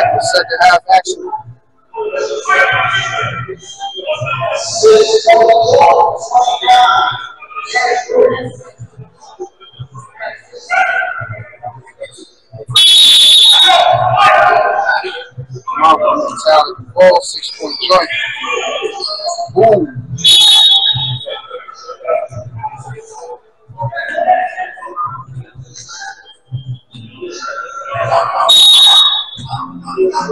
back for second half action. Marco Tally ball, six point joint. Boom. Why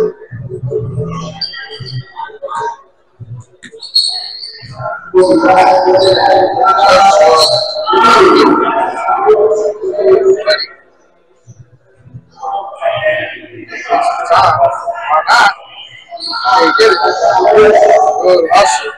not? Can't get it. Good hustle.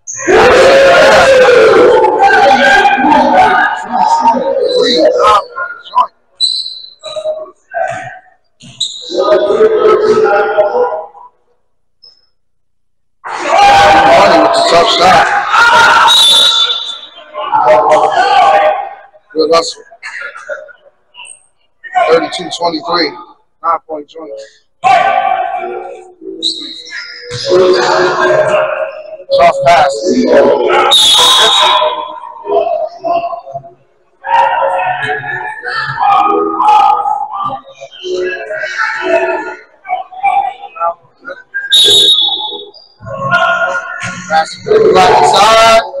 Good hustle. 32-23. Nine point joint. Tough pass. Pass to the right side.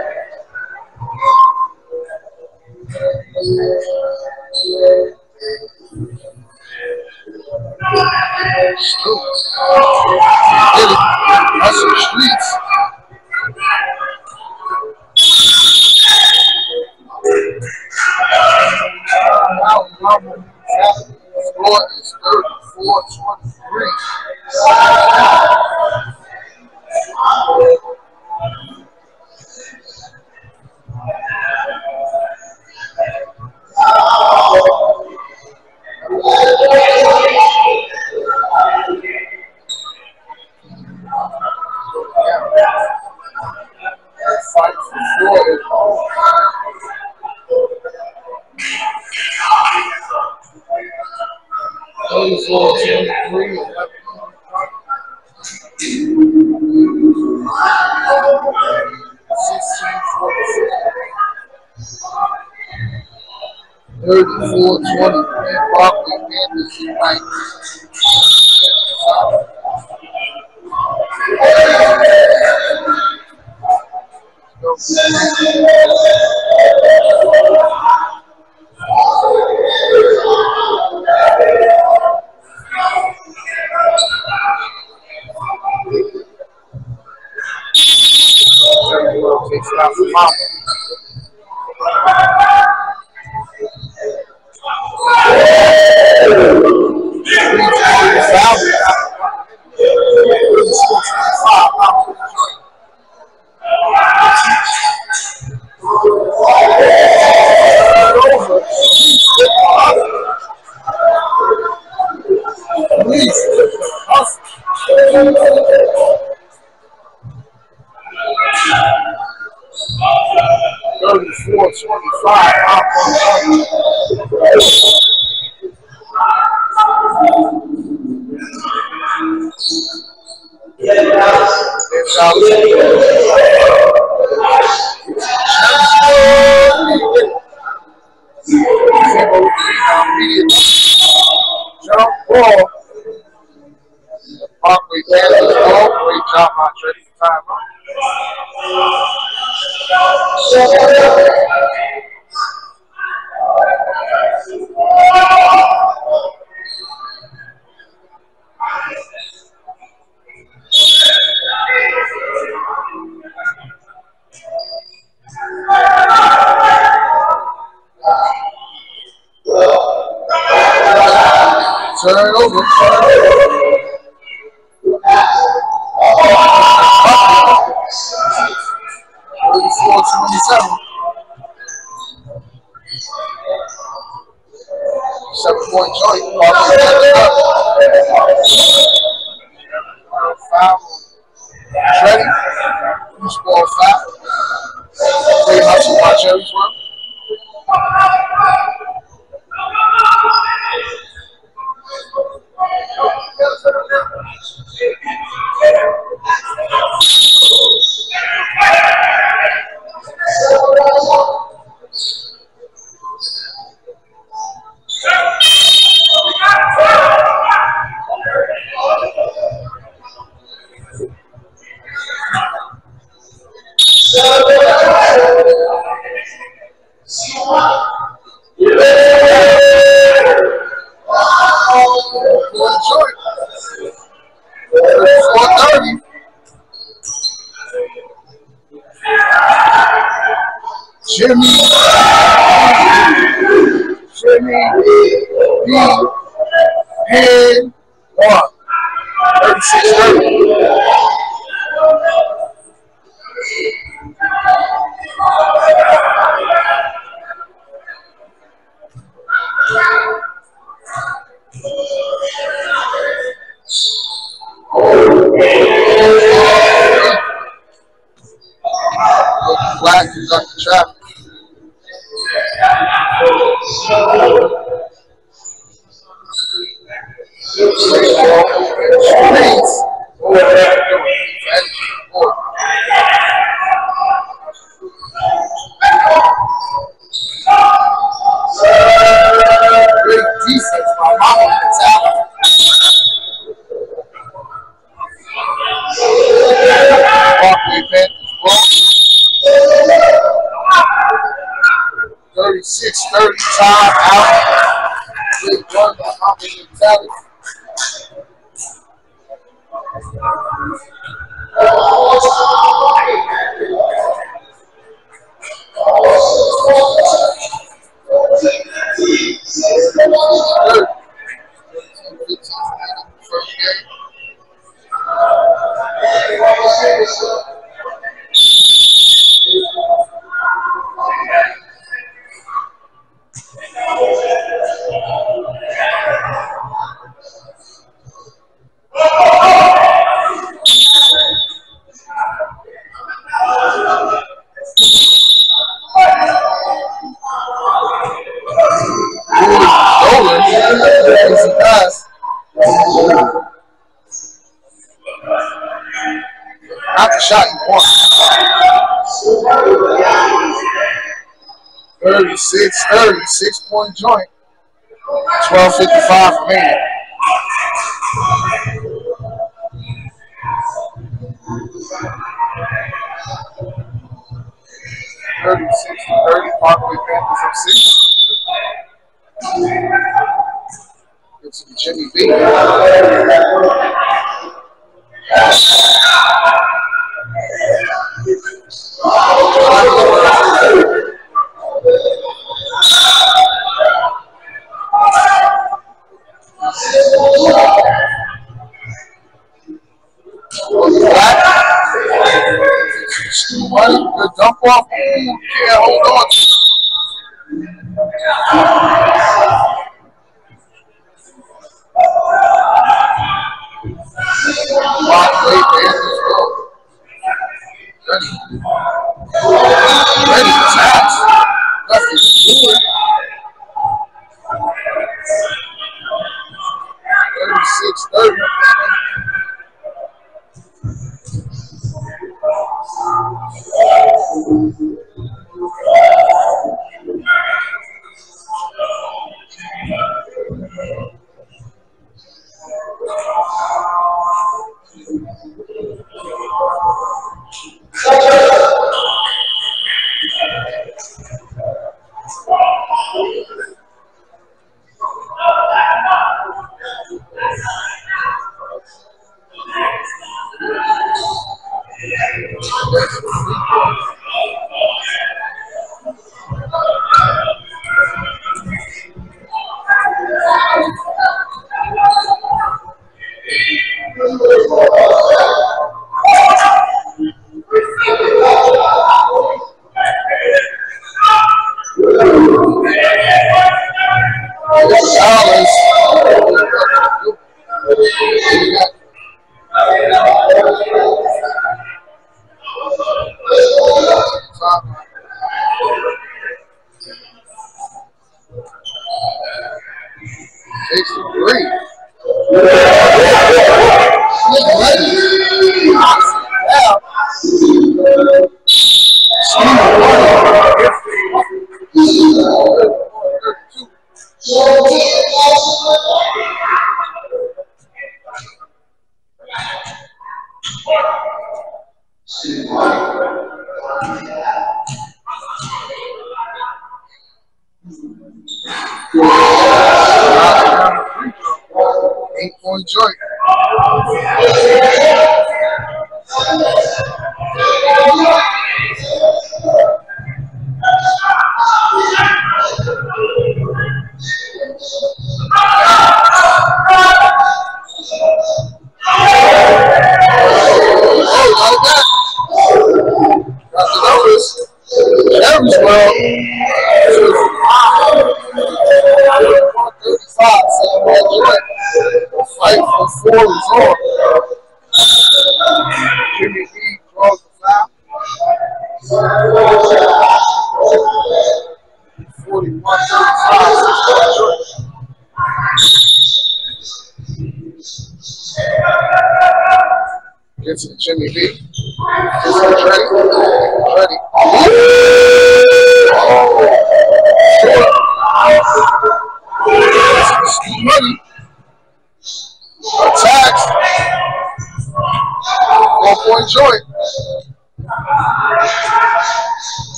of shot. Deus. more joy. Jimmy, Jimmy, B, B, and Valley 36 36 point joint. 12.55 remaining. I'm. Yeah, hold on. free.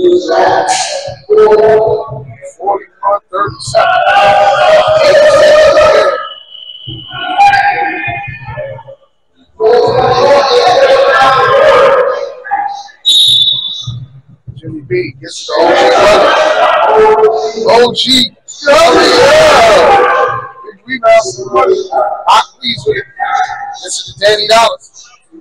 4, 41, 37. Jimmy B. OG. Oh, money. Please with it. This is Danny Dallas.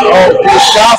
Oh, good shot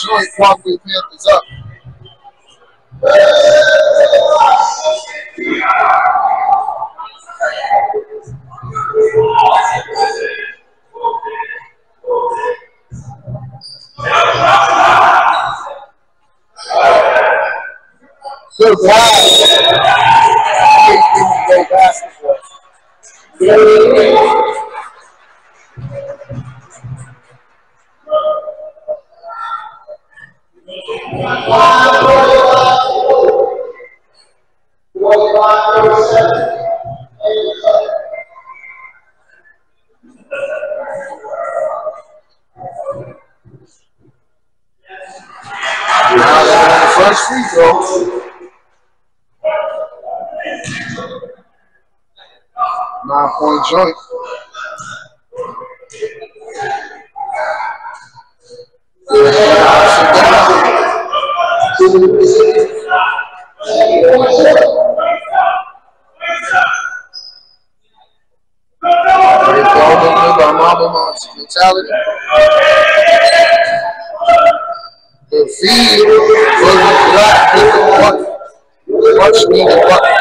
Joint. Parkway Panthers up. Good basketball. Nine point joint. Mentality. The feed for the black the bucket. Much needed bucket.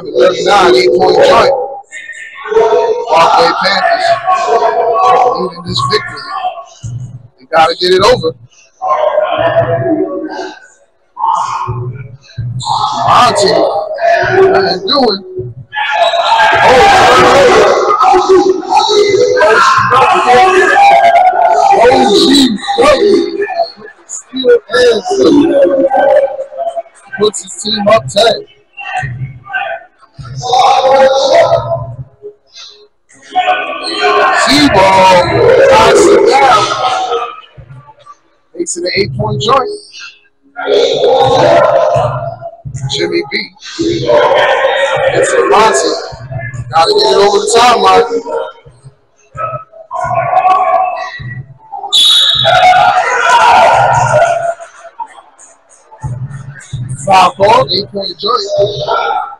47 39, eight point joint. Parkway Panthers leading this victory. They got to get it over. Monty, how you doing? Oh, OG Still hands puts his team up tight. Z-ball knocks it down. Makes it an eight-point joint. Jimmy B. It's a Monty. Gotta get it over the timeline. Foul ball, joint. Eight-point joint.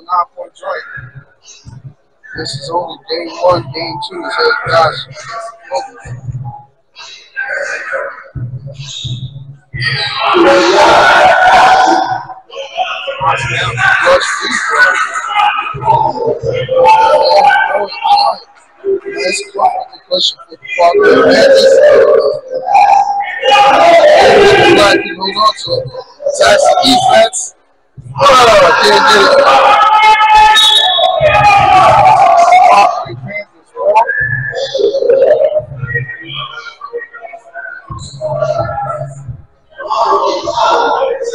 Fifty, Forty-one, nine-point joint. This is only game one, game two. So guys, focus. Plus free throw. That's quite a question for the Parkway Panthers. Like hold on to it. Attacks the defense. Oh, can't.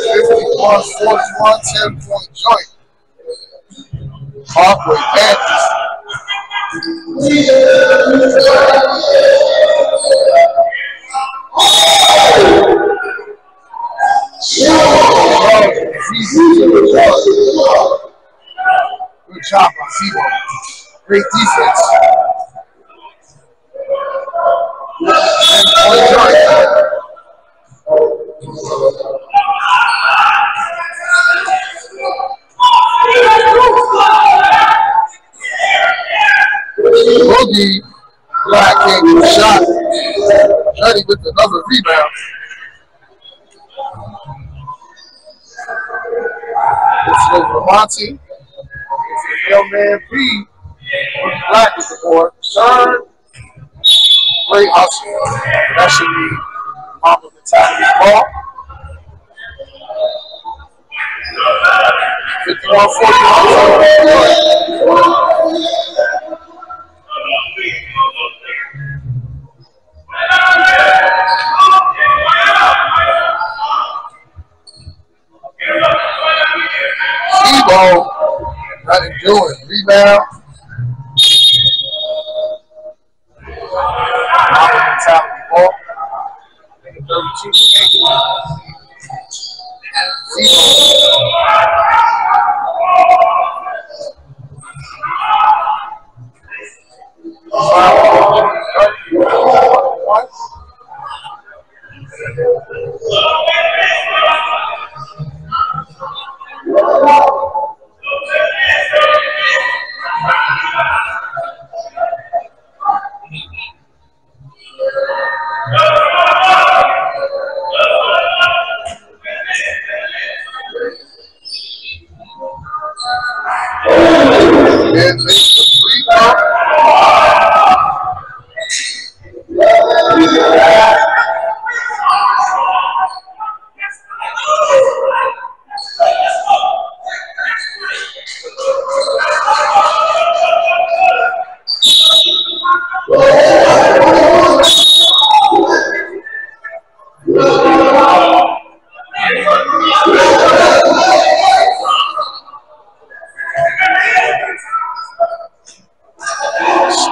Fifty-one, forty-one, ten-point joint. Parkway Panthers. Good job by Zebo. Great defense. Ten-point joint. Boogie Black can't get a shot. Shutty with another rebound. It's over Monty. It's the mailman B. Black is the board. Turn. Great hustle. That should be Mamba Mentality's ball. 51 Tebow, nothing doing. Rebound. Mamba Mentality ball. 32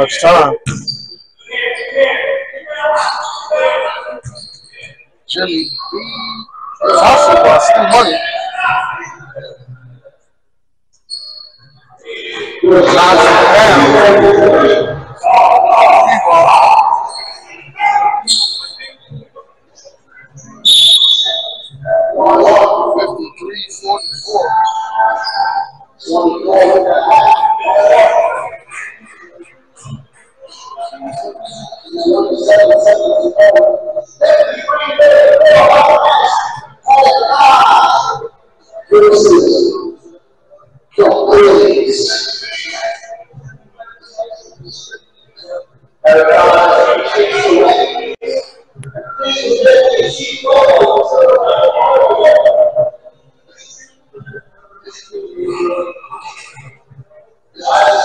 much time. Jimmy B. By Stu Money. Johnson down. Hallelujah.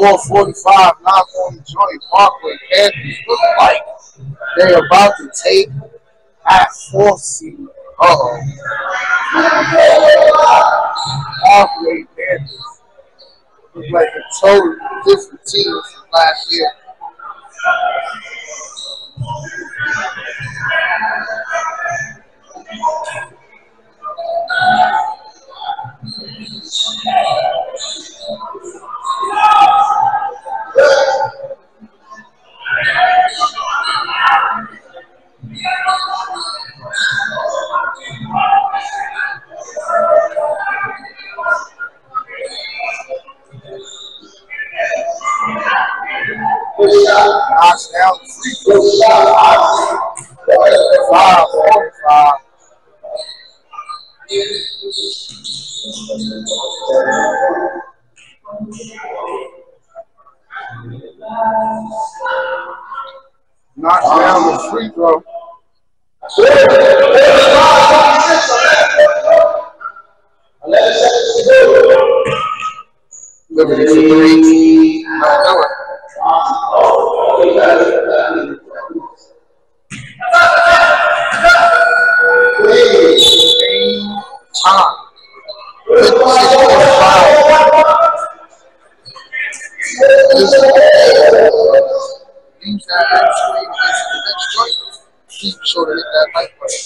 445 knock on the joint. Parkway Panthers look like they're about to take at fourth seed. Uh-oh. Parkway Panthers look like a totally different team from last year. Knocks down the free throw Knocks down the free throw. Liberty for three. Not it. Time. 56.5. This use that left swing against the next joint. Keep sure to hit that light button.